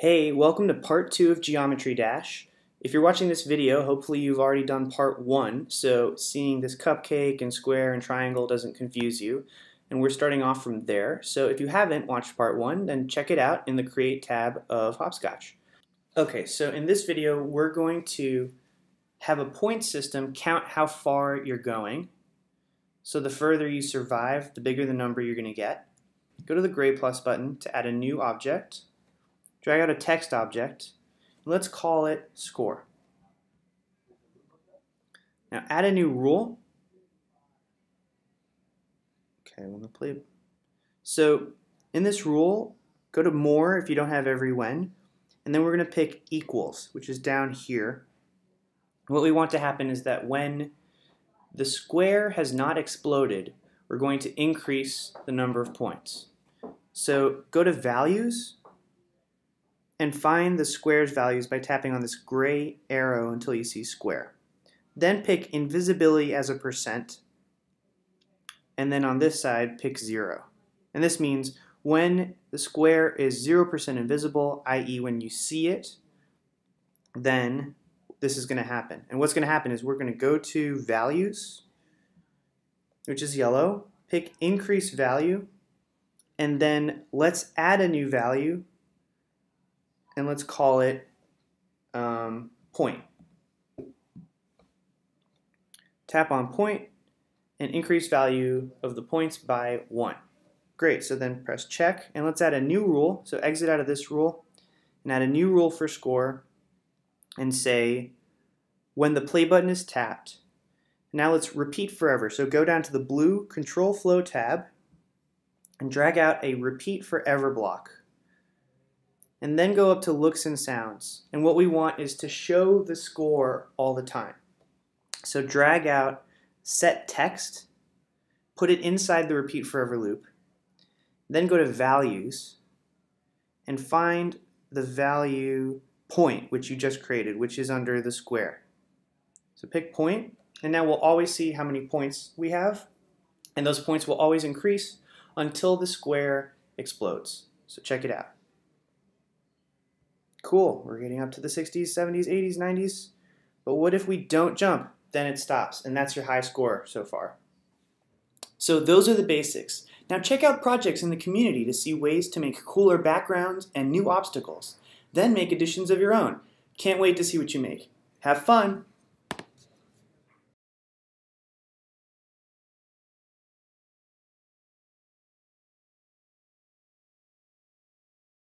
Hey, welcome to part two of Geometry Dash. If you're watching this video, hopefully you've already done part one, so seeing this cupcake and square and triangle doesn't confuse you. And we're starting off from there, so if you haven't watched part one, then check it out in the Create tab of Hopscotch. Okay, so in this video, we're going to have a point system count how far you're going. So the further you survive, the bigger the number you're going to get. Go to the gray plus button to add a new object drag out a text object. and Let's call it score. Now add a new rule. Okay, I want to play. So in this rule, go to more if you don't have every when, and then we're to pick equals, which is down here. What we want to happen is that when the square has not exploded, we're going to increase the number of points. So go to values, and find the square's values by tapping on this gray arrow until you see square. Then pick invisibility as a percent, and then on this side pick zero. And this means when the square is 0% invisible, i.e. when you see it, then this is going to happen. And what's going to happen is we're going to go to values, which is yellow, pick increase value, and then let's add a new value and let's call it um, point. Tap on point and increase value of the points by 1. Great, so then press check and let's add a new rule. So exit out of this rule and add a new rule for score and say when the play button is tapped. Now let's repeat forever. So go down to the blue control flow tab and drag out a repeat forever block and then go up to looks and sounds. And what we want is to show the score all the time. So drag out set text, put it inside the repeat forever loop, then go to values and find the value point which you just created, which is under the square. So pick point, and now we'll always see how many points we have, and those points will always increase until the square explodes. So check it out. Cool, we're getting up to the 60s, 70s, 80s, 90s. But what if we don't jump? Then it stops, and that's your high score so far. So those are the basics. Now check out projects in the community to see ways to make cooler backgrounds and new obstacles. Then make additions of your own. Can't wait to see what you make. Have fun!